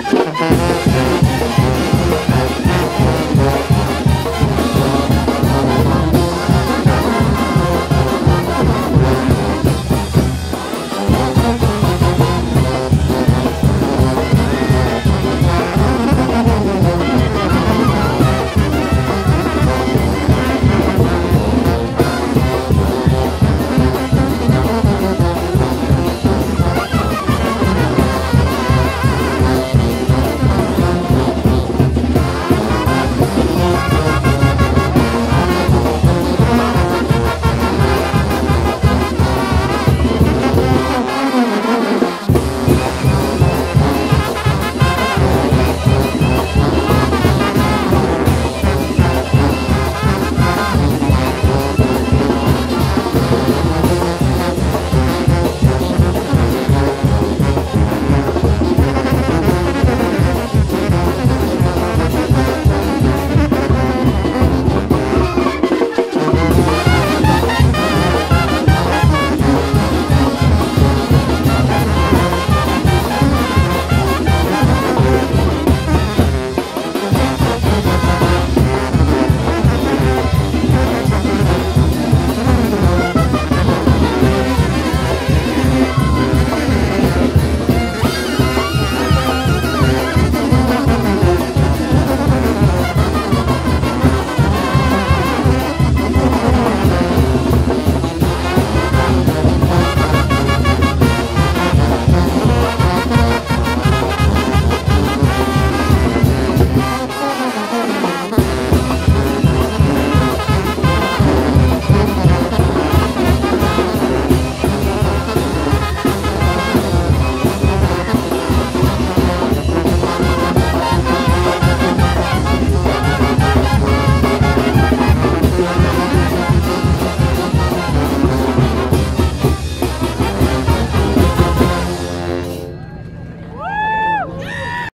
Música